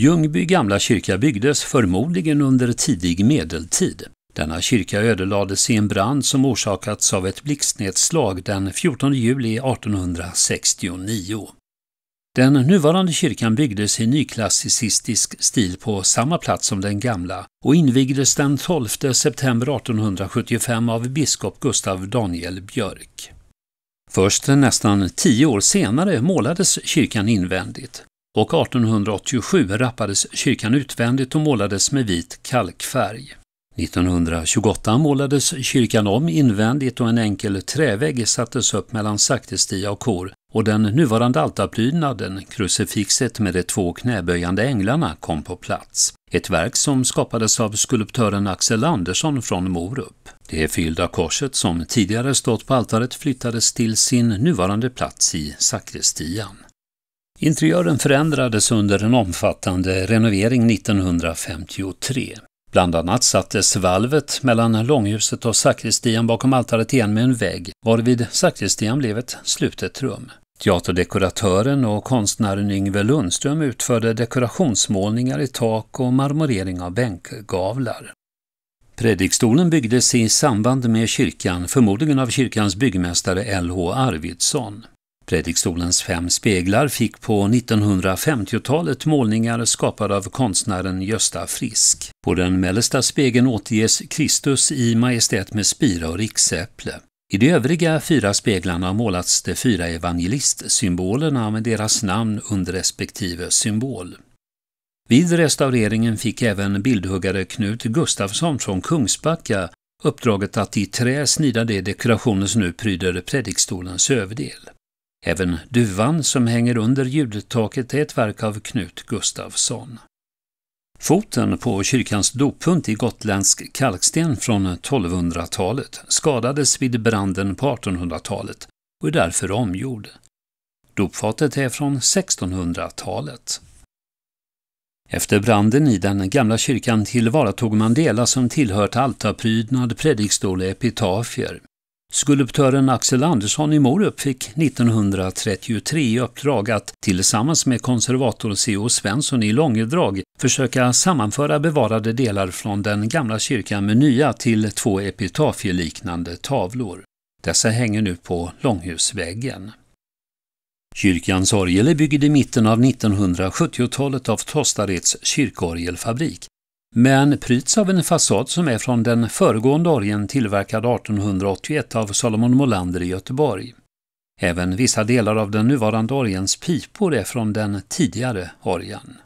Ljungby gamla kyrka byggdes förmodligen under tidig medeltid. Denna kyrka ödelades i en brand som orsakats av ett blixtnedslag den 14 juli 1869. Den nuvarande kyrkan byggdes i nyklassicistisk stil på samma plats som den gamla och invigdes den 12 september 1875 av biskop Gustav Daniel Björk. Först nästan tio år senare målades kyrkan invändigt och 1887 rappades kyrkan utvändigt och målades med vit kalkfärg. 1928 målades kyrkan om invändigt och en enkel trävägg sattes upp mellan sakristia och kor och den nuvarande altarprydnaden, krucifixet med de två knäböjande änglarna, kom på plats. Ett verk som skapades av skulptören Axel Andersson från Morup. Det fyllda korset som tidigare stått på altaret flyttades till sin nuvarande plats i sakristian. Interiören förändrades under en omfattande renovering 1953. Bland annat sattes valvet mellan långhuset och sakristian bakom altaret igen med en vägg, varvid sakristian blev ett slutet rum. Teaterdekoratören och konstnären Yngve Lundström utförde dekorationsmålningar i tak och marmorering av bänkgavlar. Predikstolen byggdes i samband med kyrkan, förmodligen av kyrkans byggmästare L.H. Arvidsson. Predikstolens fem speglar fick på 1950-talet målningar skapade av konstnären Gösta Frisk. På den mellersta spegeln återges Kristus i majestät med spira och riksäpple. I de övriga fyra speglarna har målats de fyra evangelistsymbolerna med deras namn under respektive symbol. Vid restaureringen fick även bildhuggare Knut Gustafsson från Kungsbacka uppdraget att i trä snida de dekorationer som nu pryder predikstolens överdel. Även duvan som hänger under ljudtaket är ett verk av Knut Gustafsson. Foten på kyrkans doppunt i gotländsk kalksten från 1200-talet skadades vid branden på 1800-talet och är därför omgjord. Dopfatet är från 1600-talet. Efter branden i den gamla kyrkan tillvaratog man delar som tillhört altarprydnad, predikstol och epitafier. Skulptören Axel Andersson i Morup fick 1933 i uppdrag att tillsammans med konservator C.O. Svensson i Långedrag försöka sammanföra bevarade delar från den gamla kyrkan med nya till två epitafieliknande tavlor. Dessa hänger nu på långhusväggen. Kyrkans orgel är byggd i mitten av 1970-talet av Tostareds kyrkorgelfabrik men pryds av en fasad som är från den föregående orgeln tillverkad 1881 av Salomon Molander i Göteborg. Även vissa delar av den nuvarande orgelns pipor är från den tidigare orgeln.